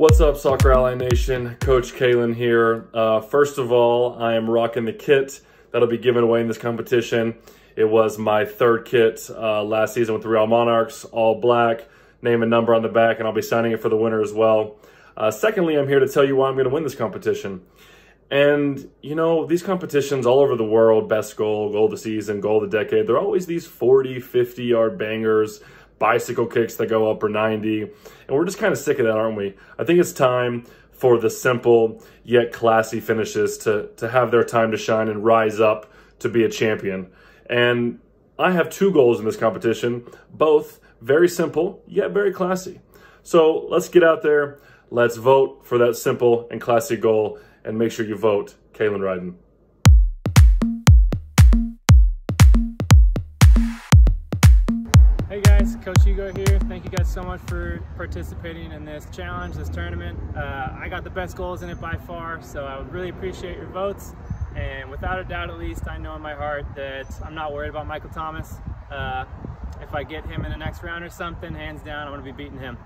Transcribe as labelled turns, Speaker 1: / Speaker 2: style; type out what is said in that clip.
Speaker 1: What's up, Soccer Ally Nation? Coach Kalen here. Uh, first of all, I am rocking the kit that'll be given away in this competition. It was my third kit uh, last season with the Real Monarchs, all black, name and number on the back, and I'll be signing it for the winner as well. Uh, secondly, I'm here to tell you why I'm going to win this competition. And, you know, these competitions all over the world, best goal, goal of the season, goal of the decade, they're always these 40, 50 yard bangers, bicycle kicks that go upper 90. And we're just kind of sick of that, aren't we? I think it's time for the simple yet classy finishes to, to have their time to shine and rise up to be a champion. And I have two goals in this competition, both very simple yet very classy. So let's get out there. Let's vote for that simple and classy goal and make sure you vote Kalen Ryden.
Speaker 2: Guys, Coach Hugo here. Thank you guys so much for participating in this challenge, this tournament. Uh, I got the best goals in it by far, so I would really appreciate your votes. And without a doubt, at least, I know in my heart that I'm not worried about Michael Thomas. Uh, if I get him in the next round or something, hands down, I'm going to be beating him.